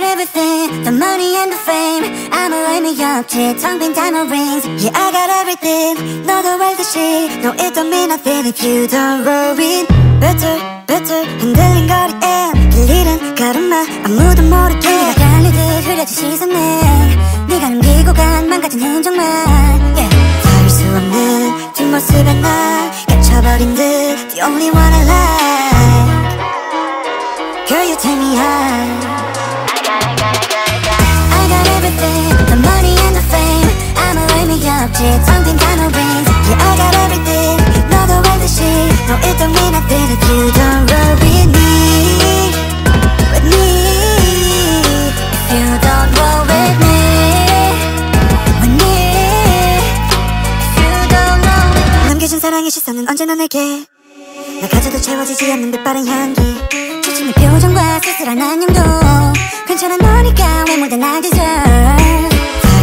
everything, the money and the fame 아무 의미 없지 텅빈 diamond rings Yeah, I got everything 너도 알듯이 No, it don't mean nothing if you don't roll it Better, better 흔들린 거리에 길 잃은 걸음마 아무도 모르게 네가 달리듯 흐려진 시선에 네가 남기고 간 망가진 흔적만 yeah. 닿을 수 없는 뒷모습에 나 갇혀버린 듯 The only one I like Girl, you take me high 남겨진 사랑의 시선은 언제나 내게. 나 가져도 채워지지 않는 빛바랜 향기. 지치는 표정과 쓸쓸한 안녕도. 괜찮아 너니까 왜 모두 날 deserve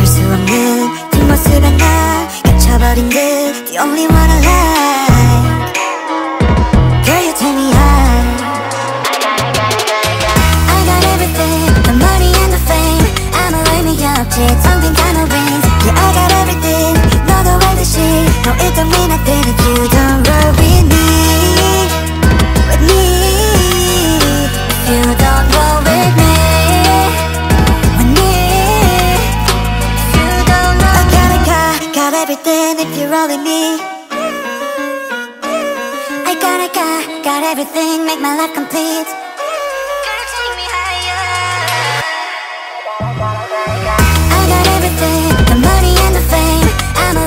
수 없는 뒷모습에 나 갇혀버린 듯. The only one I like if you're only me. I got, a car, got everything, make my life complete. Girl, take me higher. I got everything, the money and the fame. I'ma